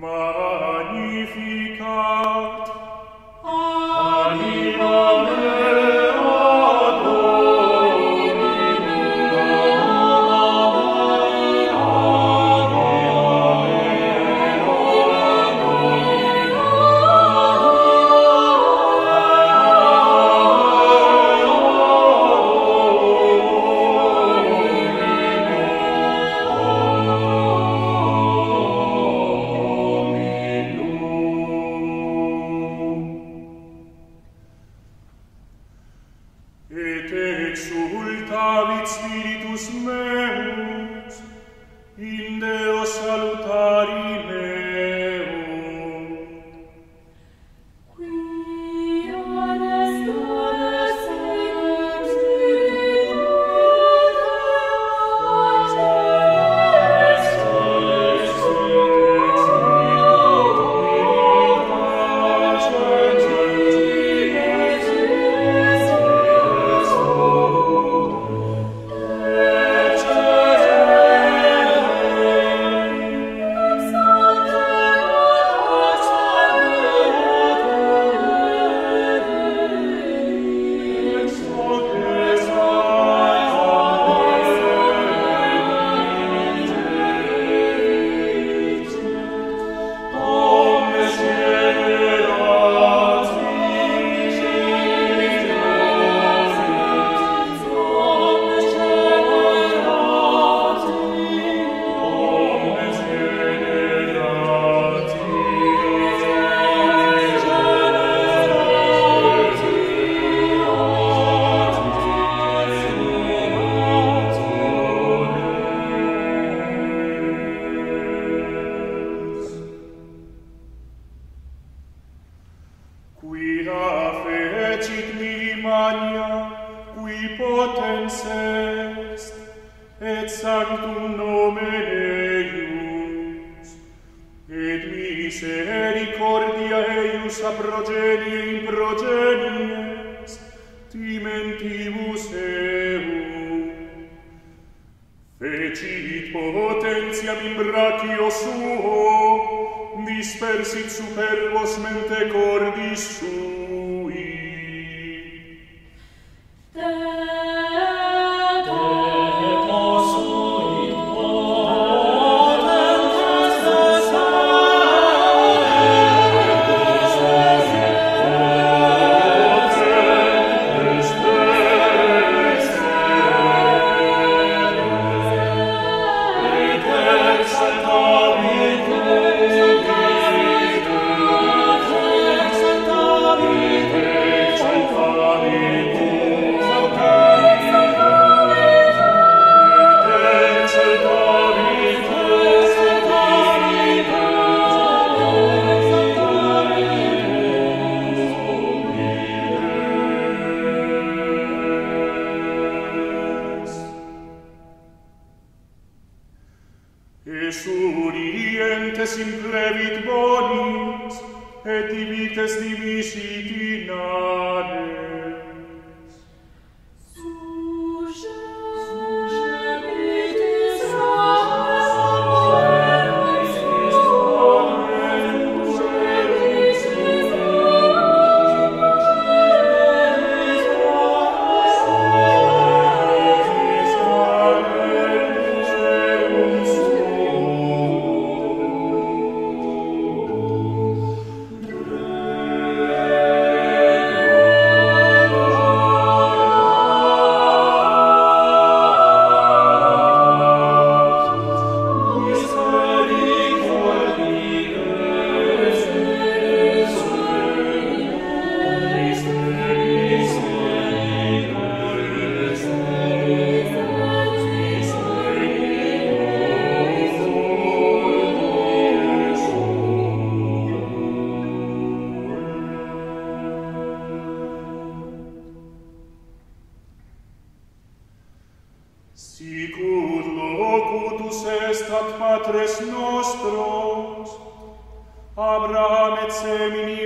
my Deus. est, et sanctum nomen eius, et misericordia eius a progenie in progenies, timentibus eum. Fecit potentiam in brachio suo, dispersit superbos mente cordis suo, Es in plebit bonis, et divites divisit in patres nostros, Abraham et semini